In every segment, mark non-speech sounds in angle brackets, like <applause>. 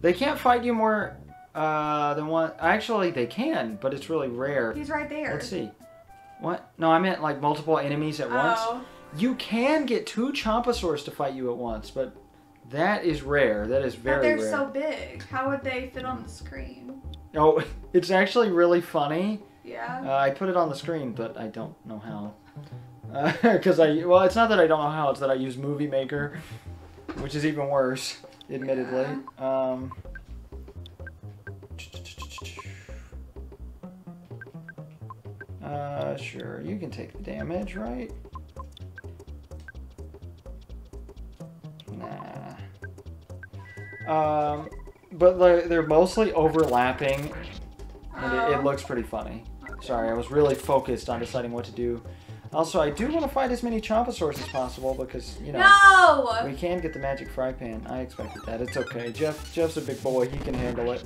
They can't fight you more uh, than one. Actually, they can, but it's really rare. He's right there. Let's see. What? No, I meant like multiple enemies at once. Oh. You can get two Chomposaurs to fight you at once, but that is rare. That is very rare. But they're rare. so big. How would they fit on the screen? Oh, <laughs> it's actually really funny. Yeah. Uh, I put it on the screen, but I don't know how. <laughs> Because I, well, it's not that I don't know how, it's that I use Movie Maker, which is even worse, admittedly. Um, uh, sure, you can take the damage, right? Nah. Um, but they're, they're mostly overlapping, and it, it Oh. looks pretty funny. Sorry, I was really focused on deciding what to do. Also, I do want to fight as many Chomposaurs as possible because, you know, no! we can get the magic fry pan. I expected that. It's okay. Jeff Jeff's a big boy. He can handle it.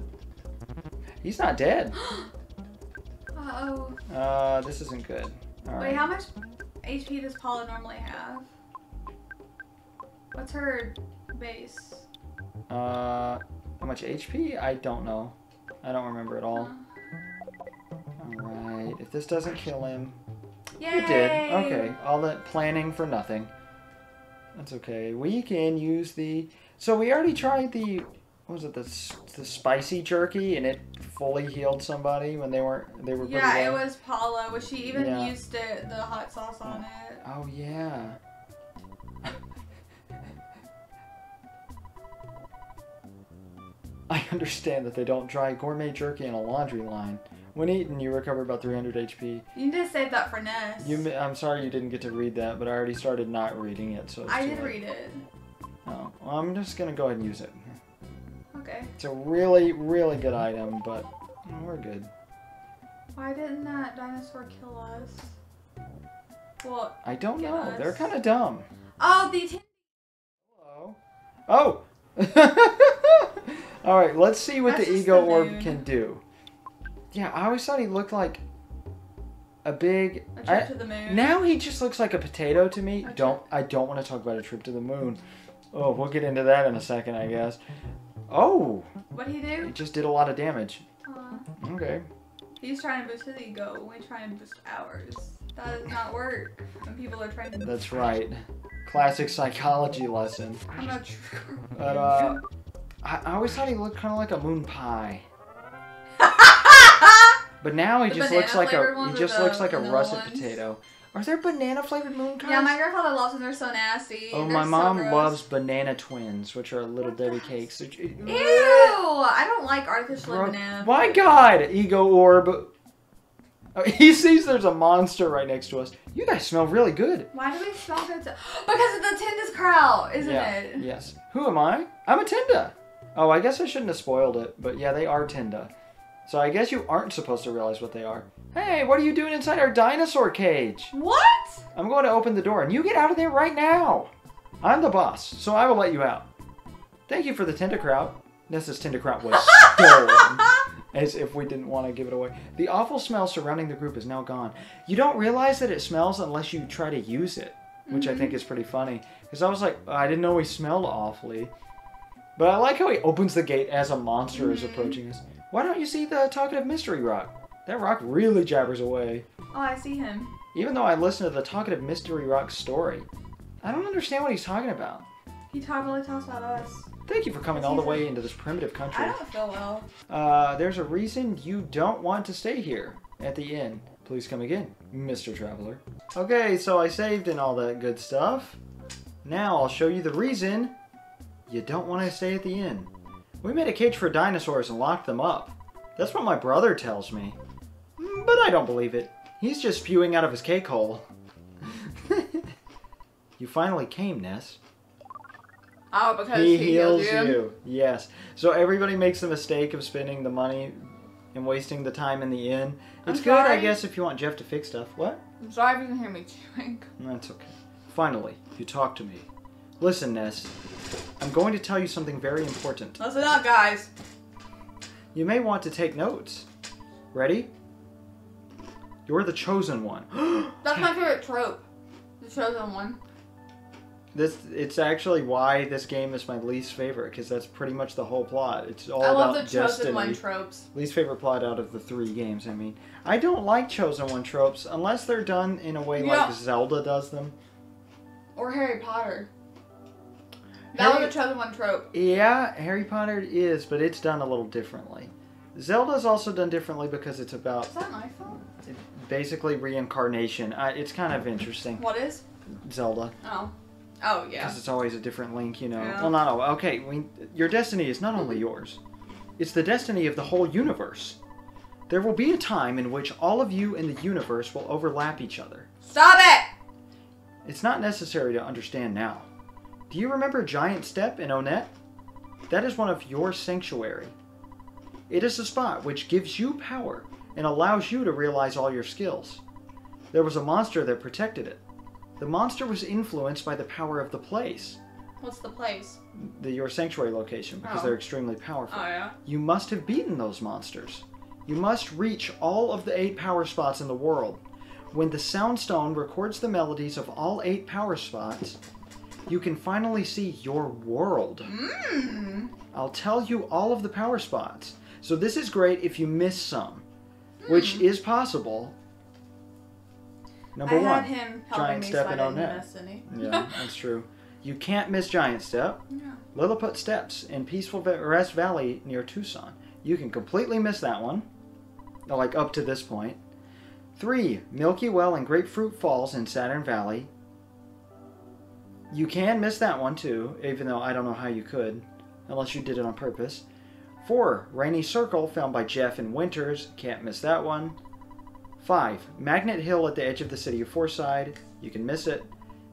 He's not dead. <gasps> Uh-oh. Uh, this isn't good. All Wait, right. how much HP does Paula normally have? What's her base? Uh, how much HP? I don't know. I don't remember at all. All right. If this doesn't kill him, Yay! it did. Okay. All that planning for nothing. That's okay. We can use the. So we already tried the. What was it? The the spicy jerky, and it fully healed somebody when they weren't. They were. Yeah, it was Paula. Was she even Yeah. used it, the hot sauce on it? Oh yeah. <laughs> I understand that they don't dry gourmet jerky in a laundry line. When eaten, you recover about 300 HP. You need to save that for Ness. You, I'm sorry you didn't get to read that, but I already started not reading it, so it's I did late. read it. Oh, well, I'm just gonna go ahead and use it. Okay. It's a really, really good item, but mm, we're good. Why didn't that dinosaur kill us? Well, I don't know. They're kind of dumb. oh, the Hello. Oh. <laughs> All right. Let's see what That's the ego the orb can do. Yeah, I always thought he looked like a big. a trip I- to the moon. now he just looks like a potato to me. A Don't I don't want to talk about a trip to the moon. Oh, we'll get into that in a second, I guess. Oh, What'd he do? he just did a lot of damage. Uh, Okay. he's trying to boost his ego we try and boost ours. That does not work when people are trying to. That's right. Classic psychology lesson. I'm not sure. But uh, I, I always thought he looked kind of like a moon pie. But now he The just looks like a he just looks like a russet ones? potato. Are there banana flavored moon pies? yeah, my grandfather loves them. They're so nasty. Oh, They're my so mom gross. loves banana twins, which are little What Debbie cakes. Ew! I don't like artificial banana. My God, ego orb. Oh, <laughs> he sees there's a monster right next to us. You guys smell really good. Why do we smell good? So- <gasps> because of the Tenda's Kraut, isn't yeah. it? Yes. Who am I? I'm a Tenda. Oh, I guess I shouldn't have spoiled it, but yeah, they are Tenda. So I guess you aren't supposed to realize what they are. Hey, what are you doing inside our dinosaur cage? What? I'm going to open the door, and you get out of there right now. I'm the boss, so I will let you out. Thank you for the Tenda Kraut. Ness's Tenda Kraut was <laughs> stolen. As if we didn't want to give it away. The awful smell surrounding the group is now gone. You don't realize that it smells unless you try to use it, which I think is pretty funny. Because I was like, I didn't know he smelled awfully. But I like how he opens the gate as a monster is Mhm. approaching us. Why don't you see the talkative mystery rock? That rock really jabbers away. Oh, I see him. Even though I listened to the talkative mystery rock story, I don't understand what he's talking about. He totally talks about us. Thank you for coming all the way into this primitive country. I don't feel well. Uh, there's a reason you don't want to stay here at the inn. Please come again, Mr. Traveler. Okay, so I saved and all that good stuff. Now I'll show you the reason you don't want to stay at the inn. We made a cage for dinosaurs and locked them up. That's what my brother tells me. Mm, But I don't believe it. He's just spewing out of his cake hole. <laughs> you finally came, Ness. Oh, because He he, heals you. you. Yes. So everybody makes the mistake of spending the money and wasting the time in the inn. It's good, I guess, if you want Jeff to fix stuff. What? I'm sorry if you can hear me <laughs> chewing. That's okay. Finally, you talk to me. Listen, Ness. I'm going to tell you something very important. Listen up, guys. You may want to take notes. Ready? You're the chosen one. <gasps> That's my favorite trope. The chosen one. This it's actually why this game is my least favorite because that's pretty much the whole plot. It's all I about love the chosen destiny. one tropes. Least favorite plot out of the three games. I mean, I don't like chosen one tropes unless they're done in a way Yeah. like Zelda does them. Or Harry Potter. That Harry- was a chosen one trope. Yeah, Harry Potter is, but it's done a little differently. Zelda's also done differently because it's about Is that my phone? basically reincarnation. I, it's kind of interesting. What is? Zelda. Oh. Oh yeah. because it's always a different link, you know. Yeah. Well, not all. Okay, we, your destiny is not only yours; it's the destiny of the whole universe. There will be a time in which all of you in the universe will overlap each other. Stop it! It's not necessary to understand now. Do you remember Giant Step in Onett? That is one of your sanctuary. It is a spot which gives you power and allows you to realize all your skills. There was a monster that protected it. The monster was influenced by the power of the place, What's the place? the, your sanctuary location, because Oh. they're extremely powerful. Oh yeah. You must have beaten those monsters. You must reach all of the eight power spots in the world. When the Soundstone records the melodies of all eight power spots, you can finally see your world. Mmm. I'll tell you all of the power spots. So this is great if you miss some, which hmm. is possible. Number I one. him Giant me Step so and miss any. Yeah, <laughs> that's true. You can't miss Giant Step. Yeah. Lilliput Steps in Peaceful Rest Valley near Twoson. You can completely miss that one, like up to this point. Three, Milky Well and Grapefruit Falls in Saturn Valley. You can miss that one too, even though I don't know how you could, unless you did it on purpose. Four, Rainy Circle found by Jeff in Winters. Can't miss that one. Five, Magnet Hill at the edge of the city of Fourside. You can miss it.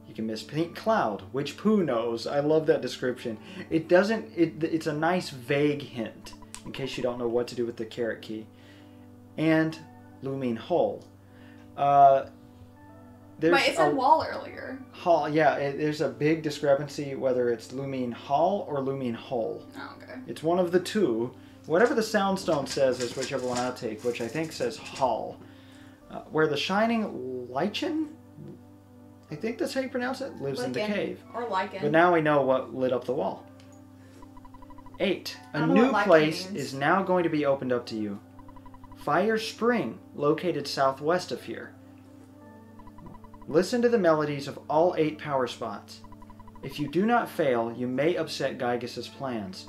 You can miss Pink Cloud, which Poo knows. I love that description. It doesn't. It, it's a nice vague hint in case you don't know what to do with the carrot key. And Lumine Hole. Uh, there's Wait, it a wall earlier. hall. Yeah, it, there's a big discrepancy whether it's Lumine Hall or Lumine Hole. Oh, okay. It's one of the two. Whatever the Soundstone says is whichever one I'll take, which I think says Hall. Uh, where the Shining Lichen, I think that's how you pronounce it, lives in the cave. Or lichen. But now we know what lit up the wall. Eight. A new place means. is now going to be opened up to you. Fire Spring, located southwest of here. Listen to the melodies of all eight power spots. If you do not fail, you may upset Giygas's plans.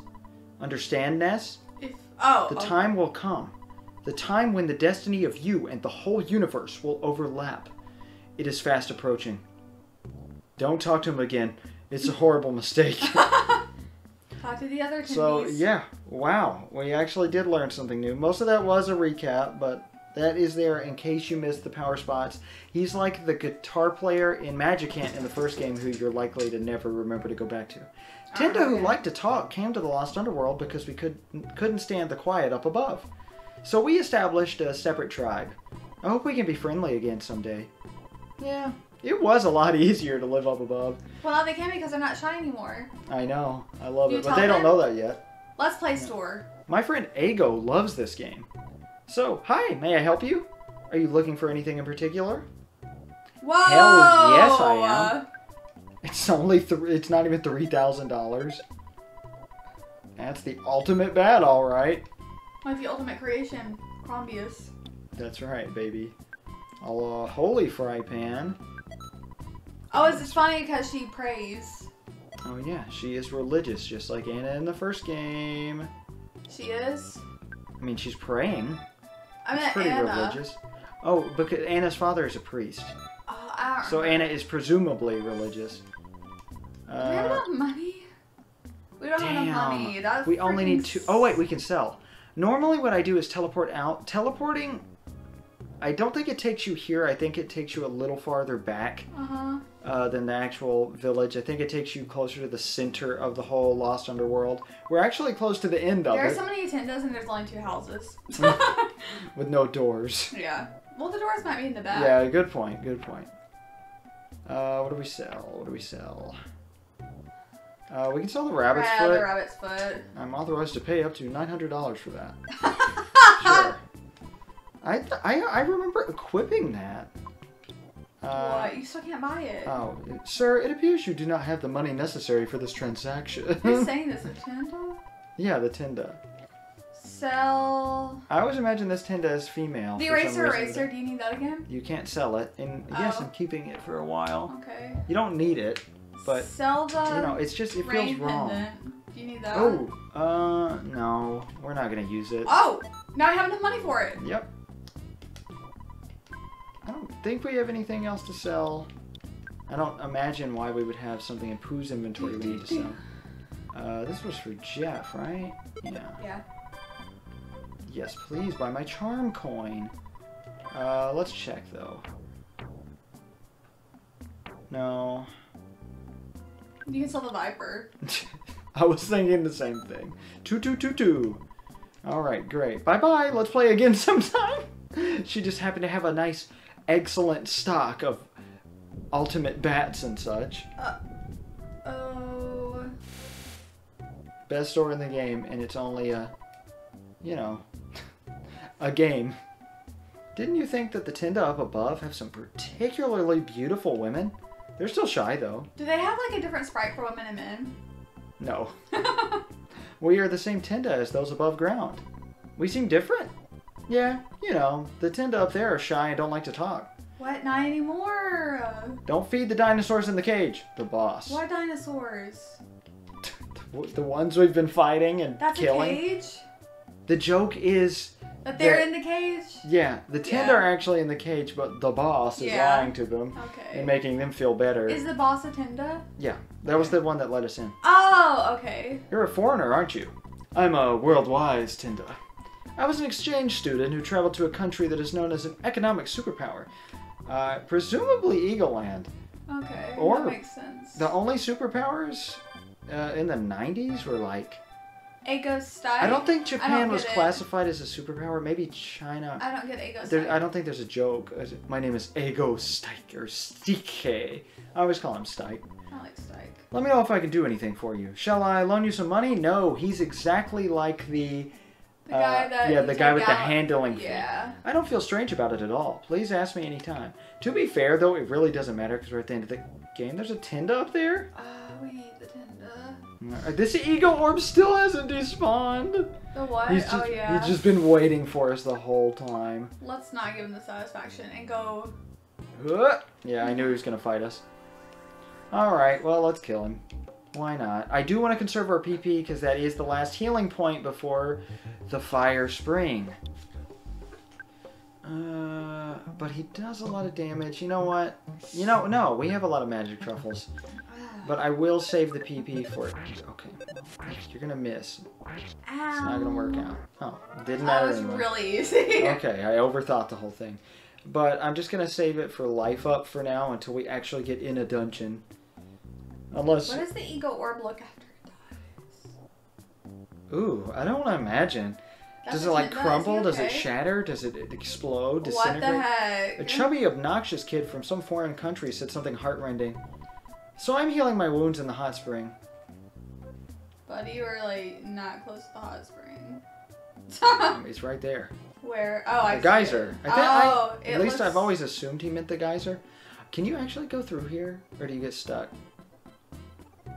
Understand, Ness? If oh, The okay. time will come. The time when the destiny of you and the whole universe will overlap. It is fast approaching. Don't talk to him again. It's a horrible mistake. <laughs> Talk to the other so, yeah, wow. We actually did learn something new. Most of that was a recap, but that is there in case you missed the power spots. He's like the guitar player in Magicant in the first game who you're likely to never remember to go back to. Tenda, who liked to talk, came to the Lost Underworld because we could, couldn't stand the quiet up above. So we established a separate tribe. I hope we can be friendly again someday. Yeah, it was a lot <laughs> easier to live up above. Well, they can because they're not shy anymore. I know, I love You it, but they don't know that yet. Let's play store. My friend Ago loves this game. So, hi, may I help you? Are you looking for anything in particular? Whoa! Hell yes, I am. It's only three. it's not even three thousand dollars. That's the ultimate bad, all right. Like the ultimate creation, Crombius. That's right, baby. A uh, holy fry pan. Oh, it's just funny because she prays. Oh yeah, she is religious, just like Anna in the first game. She is. I mean, she's praying. I mean, pretty Anna. religious. Oh, because Anna's father is a priest, Oh, so. Anna is presumably religious. Do we have Uh, enough money? We don't have enough money. That's We only need two oh wait, we can sell. Normally, what I do is teleport out. Teleporting. I don't think it takes you here. I think it takes you a little farther back Uh huh. uh, than the actual village. I think it takes you closer to the center of the whole Lost Underworld. We're actually close to the end of There are so many tendas and there's only two houses. <laughs> <laughs> <laughs> with no doors. yeah. Well, the doors might be in the back. Yeah, good point. Good point. Uh, what do we sell? What do we sell? Uh, we can sell the rabbit's Rab- foot. The rabbit's foot. I'm authorized to pay up to nine hundred dollars for that. <laughs> Sure. I, I I remember equipping that. Uh, what? You still can't buy it. Oh, sir, it appears you do not have the money necessary for this transaction. Who's <laughs> saying this? A Tenda? yeah, the Tenda. Sell. I always imagine this Tenda as female. The eraser, eraser. Do you need that again? You can't sell it, and yes, Oh. I'm keeping it for a while. Okay. You don't need it, but sell the you know, it's just it feels wrong. pendant. Do you need that? Oh, uh, no, we're not gonna use it. Oh! Now I have enough money for it. Yep. I don't think we have anything else to sell. I don't imagine why we would have something in Poo's inventory we need to sell. <laughs> Uh, this was for Jeff, right? Yeah. Yeah. Yes, please buy my charm coin. Uh, let's check though. No. You can sell the viper. <laughs> I was thinking the same thing. Two, two, two, two. All right, great. Bye, bye. Let's play again <laughs> sometime. she just happened to have a nice, excellent stock of ultimate bats and such. Oh. Best store in the game, and it's only a, you know, <laughs> a game. Didn't you think that the Tenda up above have some particularly beautiful women? They're still shy though. Do they have like a different sprite for women and men? No. <laughs> We are the same Tenda as those above ground. We seem different. Yeah, you know, the Tenda up there are shy and don't like to talk. what? Not anymore. Don't feed the dinosaurs in the cage. The boss. What dinosaurs? <laughs> The ones we've been fighting and That's killing. a cage? The joke is, That they're They're- in the cage? yeah, the Tenda Yeah. are actually in the cage, but the boss is Yeah. lying to them Okay. and making them feel better. Is the boss a Tenda? yeah, that was the one that let us in. Oh, okay. You're a foreigner, aren't you? I'm a worldwide Tenda. I was an exchange student who traveled to a country that is known as an economic superpower. Uh, presumably Eagle Land. Okay. Or that makes sense. The only superpowers uh, in the 90s were like. Ego style. I don't think Japan get was it. classified as a superpower. Maybe China. I don't get ego There. I don't think there's a joke. My name is Ego Stike or Stike. I always call him Stike. I like Stike. Let me know if I can do anything for you. Shall I loan you some money? No, he's exactly like the. The guy uh, that yeah, the guy with the out- handling thing. Yeah. I don't feel strange about it at all. Please ask me anytime. To be fair, though, it really doesn't matter because we're at the end of the game. There's a Tenda up there. Uh, we need the Tenda. Uh, This ego orb still hasn't despawned. The what? He's just, oh yeah. he's just been waiting for us the whole time. Let's not give him the satisfaction and go. Yeah, I knew he was gonna fight us. All right, well, let's kill him. Why not? I do want to conserve our PP because that is the last healing point before the fire spring. Uh, but he does a lot of damage. You know what? You know, no, we have a lot of magic truffles. But I will save the PP for it. Okay, you're gonna miss. It's not gonna work um, out. Oh, didn't That matter was anyway. really easy. <laughs> Okay, I overthought the whole thing. But I'm just gonna save it for life up for now until we actually get in a dungeon. Unless, What does the ego orb look after it dies? ooh, I don't want to imagine. That's Does it like crumble? he Does it shatter? Does it explode? What Disintegrate? the heck? A chubby, obnoxious kid from some foreign country said something heartrending. So I'm healing my wounds in the hot spring. Buddy, you were like not close to the hot spring. <laughs> It's right there. Where? Oh, I The geyser. it. I think I- oh, it At least looks- I've always assumed he meant the geyser. Can you actually go through here, or do you get stuck?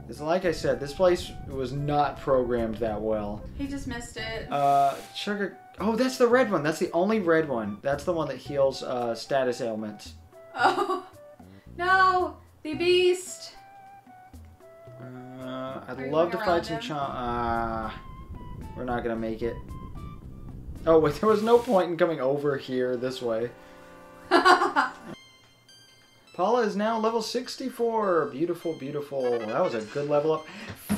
It's like I said, this place was not programmed that well. He just missed it. Uh, sugar. Oh, that's the red one. That's the only red one. That's the one that heals uh, status ailments. <laughs> Oh no, the beast. Uh, I'd Are love to fight some him? chom. Ah, we're not gonna make it. Oh <laughs> wait, there was no point in coming over here this way. <laughs> Paula is now level 64. Beautiful, beautiful. That was a good level up.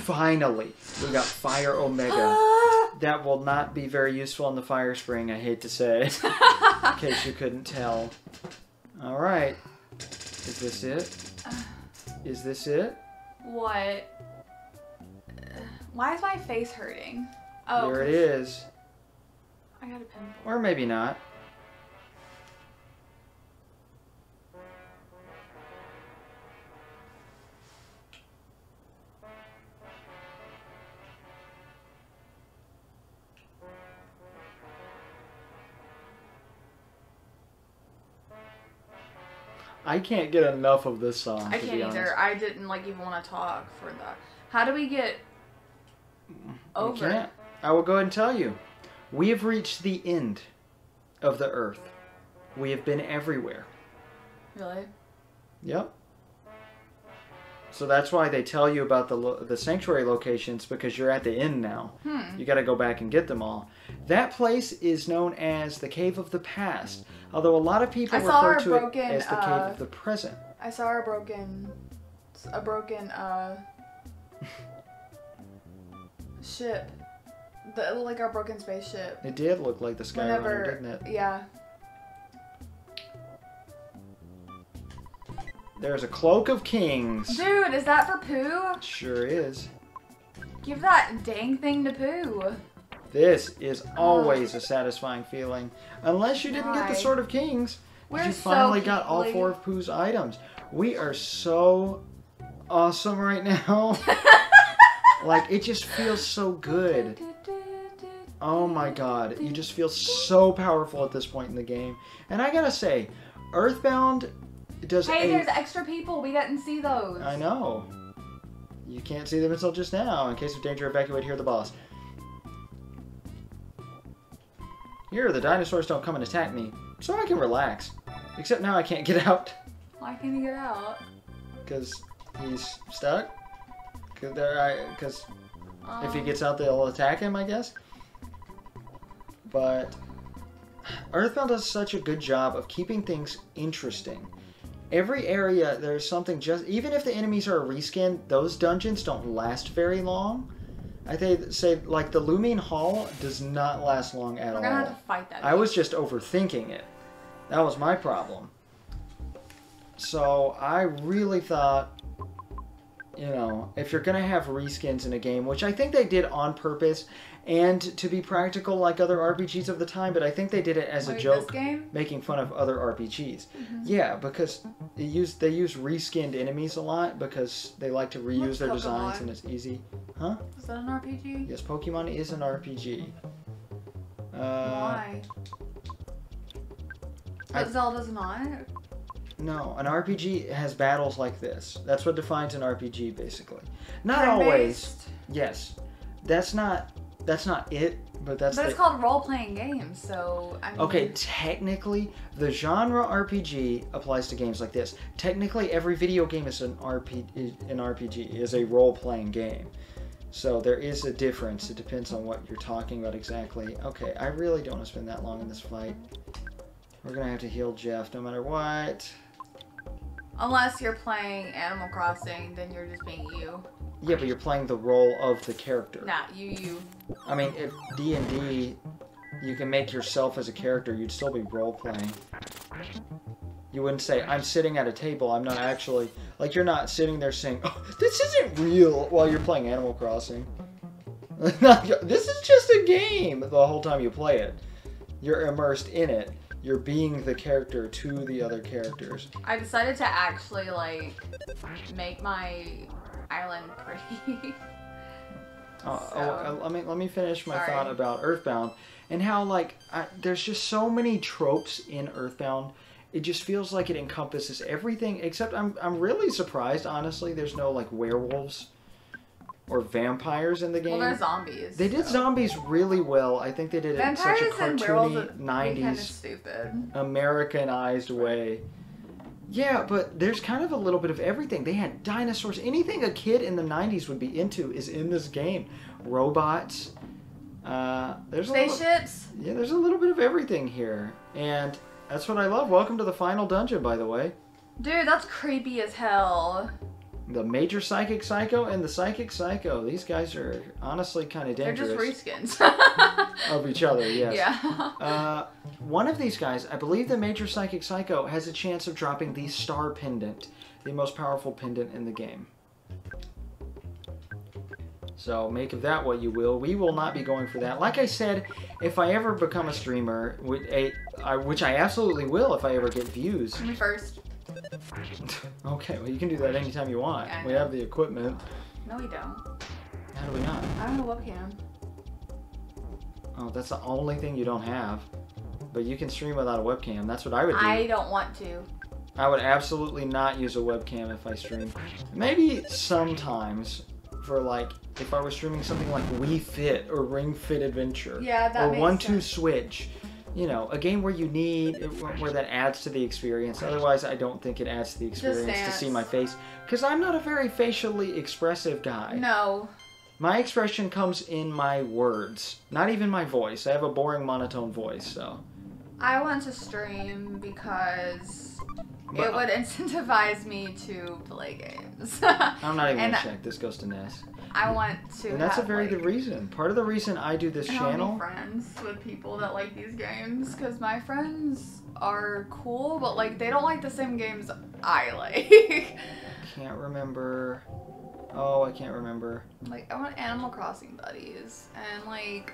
Finally, we got Fire Omega. <gasps> That will not be very useful in the Fire Spring, I hate to say, <laughs> in case you couldn't tell. Alright. Is this it? Is this it? what? Why is my face hurting? Oh, there it is. I got a pimple. Or maybe not. I can't get enough of this song. I can't either. I didn't like even want to talk for that. How do we get We over? can't. I will go ahead and tell you. We have reached the end of the earth. We have been everywhere. Really? Yep. So that's why they tell you about the lo- the sanctuary locations because you're at the end now. Hmm. You got to go back and get them all. That place is known as the Cave of the Past, although a lot of people I refer to broken, it as the Cave uh, of the Present. I saw a broken, a broken uh ship. The, like our broken spaceship. It did look like the Skyrunner, Whenever, didn't it? yeah. There's a Cloak of Kings. Dude, is that for poo? Sure is. Give that dang thing to poo. This is always a satisfying feeling. Unless you didn't get the Sword of Kings. We're you so finally got all four of Poo's items. We are so awesome right now. <laughs> like, it just feels so good. Oh my god. You just feel so powerful at this point in the game. And I gotta say, Earthbound does Hey, a. there's extra people. We didn't see those. I know. You can't see them until just now. In case of danger, evacuate here, the boss. Here, the dinosaurs don't come and attack me, so I can relax. Except now I can't get out, Why can't you get out? because he's stuck. Because if he Um, gets out, they'll attack him, I guess. But Earthbound does such a good job of keeping things interesting. Every area, there's something just. Even if the enemies are a reskin, those dungeons don't last very long. I think say like the Lumine Hall does not last long at We're all. gonna have to fight that. I was just overthinking it. That was my problem. So I really thought, you know, if you're gonna have reskins in a game, which I think they did on purpose, and to be practical like other RPGs of the time, but I think they did it as a joke, making fun of other RPGs. Mhm. Yeah, because they use they use reskinned enemies a lot because they like to reuse What's their designs and it's easy. Huh? Is that an RPG? Yes, Pokemon is an RPG. Uh, Why? I- But Zelda's not. No, an RPG has battles like this. That's what defines an RPG, basically. Not Turn-based? always. Yes, that's not. That's not it. But that's But the. it's called role playing games, so I mean. Okay, technically, the genre RPG applies to games like this. Technically, every video game is an RPG. An RPG is a role-playing game. So there is a difference. It depends on what you're talking about exactly. Okay, I really don't want to spend that long in this fight. We're gonna have to heal Jeff no matter what. Unless you're playing Animal Crossing, then you're just being you. Yeah, but you're playing the role of the character. Nah, you, you. I mean, if D and D, you can make yourself as a character, you'd still be role playing. You wouldn't say, "I'm sitting at a table." I'm not actually like you're not sitting there saying, "Oh, this isn't real," while you're playing Animal Crossing. <laughs> this is just a game. The whole time you play it, you're immersed in it. You're being the character to the other characters. I decided to actually like make my island pretty. <laughs> Uh, So- oh, let me let me finish my Sorry. thought about Earthbound and how like I, there's just so many tropes in Earthbound. It just feels like it encompasses everything. Except I'm I'm really surprised, honestly. There's no like werewolves or vampires in the game. well, they're zombies. they did so. zombies really well. I think they did it in such a cartoony would be kind of '90s stupid. Americanized way. Yeah, but there's kind of a little bit of everything. They had dinosaurs. Anything a kid in the 90s would be into is in this game. Robots. Uh, there's a little, Spaceships. yeah, there's a little bit of everything here, and that's what I love. Welcome to the final dungeon, by the way. Dude, that's creepy as hell. The Major Psychic Psycho and the Psychic Psycho. These guys are honestly kind of dangerous. They're just reskins. <laughs> of each other. Yes. Yeah. <laughs> Uh, one of these guys, I believe the Major Psychic Psycho, has a chance of dropping the Star Pendant, the most powerful pendant in the game. So make of that what you will. We will not be going for that. Like I said, if I ever become a streamer, with a, I, which I absolutely will if I ever get views. Me first. Okay, well you can do that anytime you want. Yeah, We have the equipment. No, we don't. How do we not? I don't have a webcam. Oh, that's the only thing you don't have. But you can stream without a webcam. That's what I would do. I don't want to. I would absolutely not use a webcam if I stream. Maybe sometimes for like if I was streaming something like Wii Fit or Ring Fit Adventure Yeah, that or One Two. Switch. You know, a game where you need uh, where that adds to the experience. Otherwise, I don't think it adds to the experience to see my face because I'm not a very facially expressive guy. No. My expression comes in my words, not even my voice. I have a boring monotone voice, so. I want to stream because But it would <laughs> incentivize me to play games. <laughs> I'm not even and gonna check. This goes to Ness. I want to. And that's a very like, good reason. Part of the reason I do this channel. friends with people that like these games because my friends are cool, but like they don't like the same games I <laughs> like. Can't remember. Oh, I can't remember. like I want Animal Crossing buddies, and like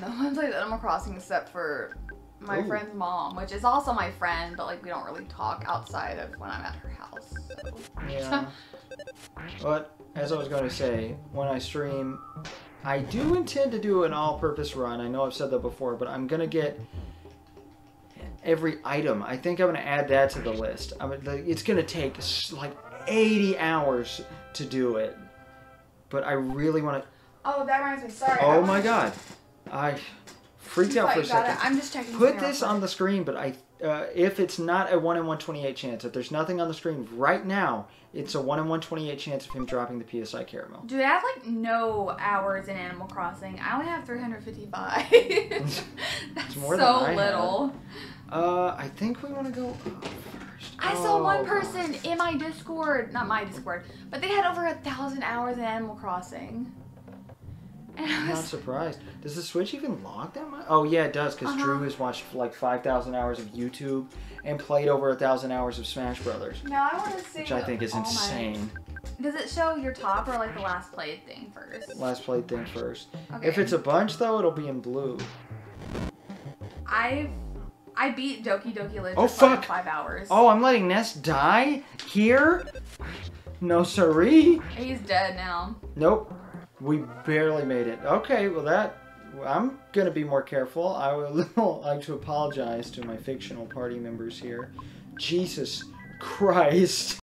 no one plays Animal Crossing except for my Ooh. friend's mom, which is also my friend, but like we don't really talk outside of when I'm at her house. So. Yeah. <laughs> but as I was going to say, when I stream, I do intend to do an all-purpose run. I know I've said that before, but I'm gonna get every item. I think I'm gonna add that to the list. I mean, it's gonna take like 80 hours to do it, but I really want to. Oh, that reminds me. Sorry. Oh my god, I freaked out for a second. I'm just checking. Put this on the screen, but I, uh, if it's not a one in one twenty eight chance, if there's nothing on the screen right now, it's a one in one twenty eight chance of him dropping the PSI caramel. Dude, I have like no hours in Animal Crossing. I only have 355. <laughs> That's more so than I have. little. Uh, I think we want to go first. I saw Oh, one person in my Discord, not my Discord, but they had over a thousand hours in Animal Crossing. <laughs> I'm not surprised. Does the Switch even log that much? Oh yeah, it does, because Uh-huh. Drew has watched like five thousand hours of YouTube and played over a thousand hours of Smash Brothers, now I want to see. which I think is all my- insane. Does it show your top or like the last played thing first? Last played thing first. Okay. If it's a bunch though, it'll be in blue. I've I beat Doki Doki Literature Oh, fuck. five hours. Oh, I'm letting Ness die here. No siree. He's dead now. Nope. We barely made it. Okay, well that I'm gonna be more careful. I would <laughs> like to apologize to my fictional party members here. Jesus Christ.